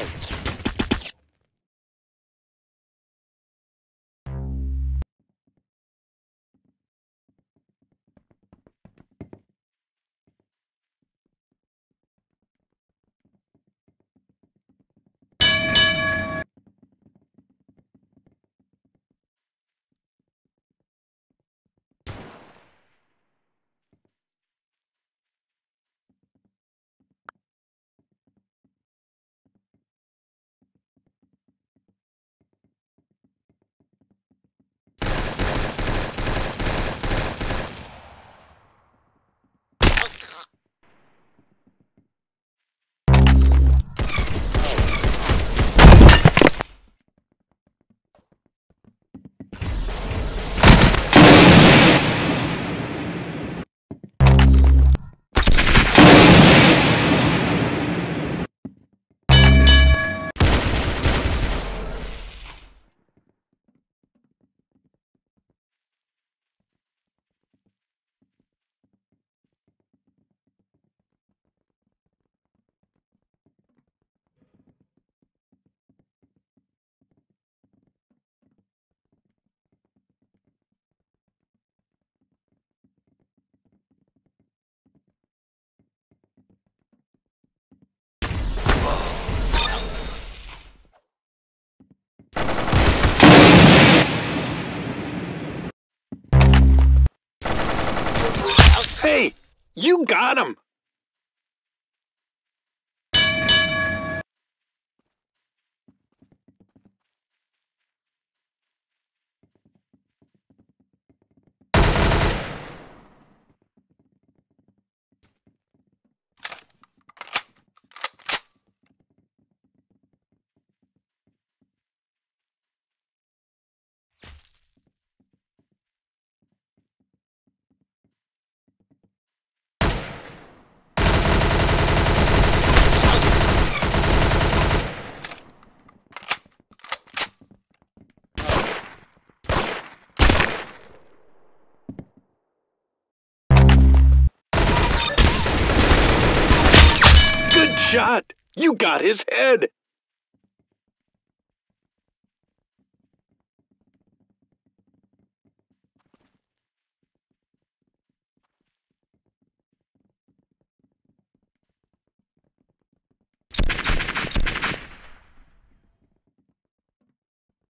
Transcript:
Let's go. Hey, you got him! Shot! You got his head!